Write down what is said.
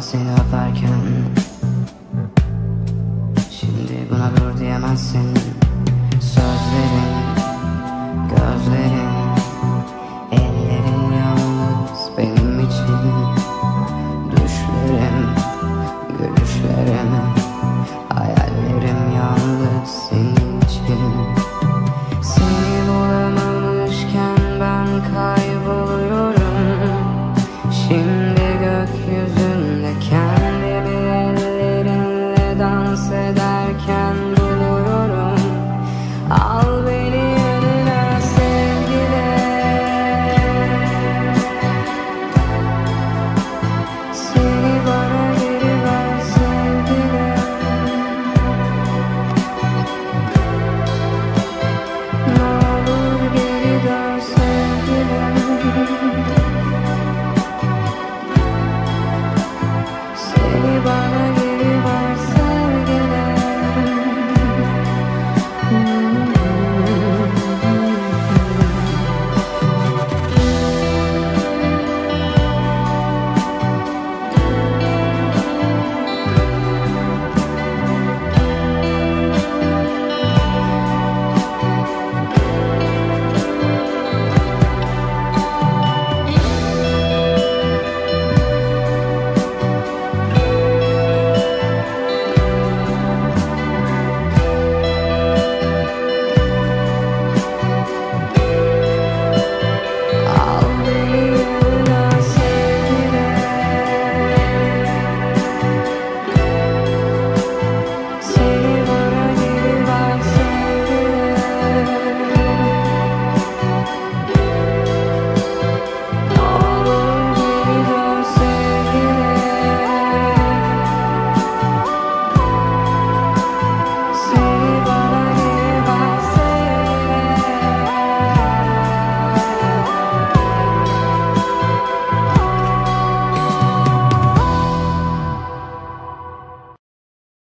Seni öperken Şimdi buna dur diyemezsin. Sözlerin Gözlerin Ellerin yalnız benim için. Düşlerim Gülüşlerim Hayallerim yalnız senin için. Seni bulamamışken ben kayboluyorum